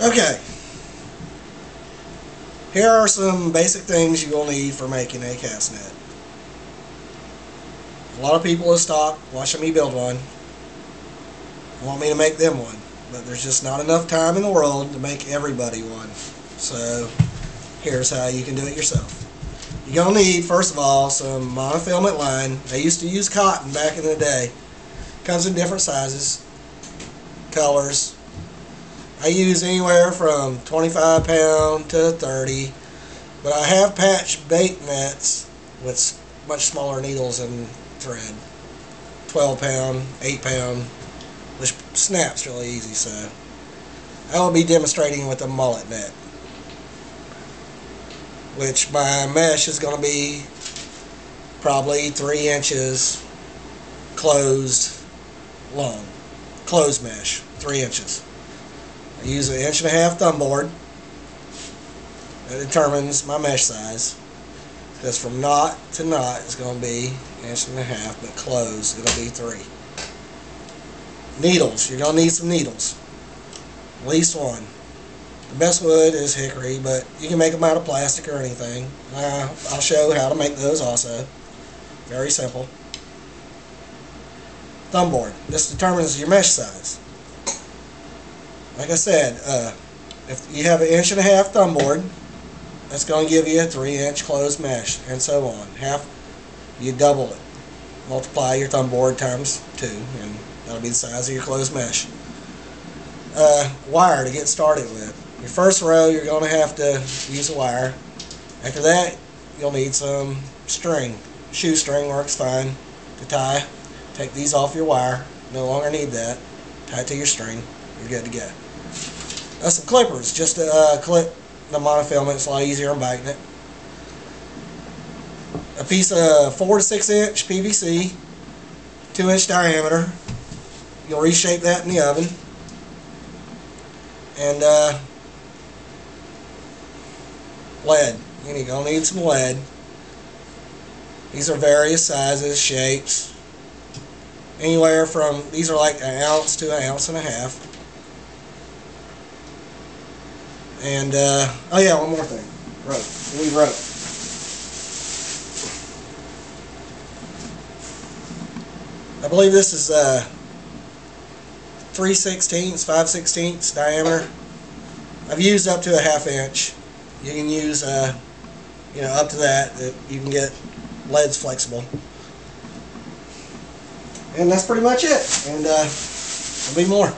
Okay. Here are some basic things you will need for making a cast net. A lot of people have stopped watching me build one. Want me to make them one. But there's just not enough time in the world to make everybody one. So here's how you can do it yourself. You're going to need, first of all, some monofilament line. I used to use cotton back in the day. Comes in different sizes, colors. I use anywhere from 25 pound to 30. But I have patched bait nets with much smaller needles and thread. 12 pound, 8 pound, which snaps really easy. So I will be demonstrating with a mullet net which my mesh is going to be probably three inches closed long. Closed mesh, three inches. I use an inch and a half thumb board. That determines my mesh size. Because from knot to knot it's going to be an inch and a half, but closed it'll be three. Needles, you're going to need some needles. At least one. The best wood is hickory, but you can make them out of plastic or anything. Uh, I'll show how to make those also. Very simple. Thumb board. This determines your mesh size. Like I said, uh, if you have an inch and a half thumb board, that's going to give you a three inch closed mesh, and so on. Half, you double it. Multiply your thumb board times two, and that'll be the size of your closed mesh. Uh, wire to get started with. Your first row, you're going to have to use a wire. After that, you'll need some string. Shoestring works fine to tie. Take these off your wire. No longer need that. Tie it to your string. You're good to go. Now some clippers, just to uh, clip the monofilament. It's a lot easier than biting it. A piece of 4 to 6 inch PVC, 2 inch diameter. You'll reshape that in the oven. And uh, lead. You're going to need some lead. These are various sizes, shapes. Anywhere from, these are like an ounce to an ounce and a half. And, uh, oh yeah, one more thing. Rope. We rope. I believe this is uh, 3 sixteenths, 5 sixteenths diameter. I've used up to a half inch you can use uh, you know up to that you can get leads flexible and that's pretty much it and uh, there'll be more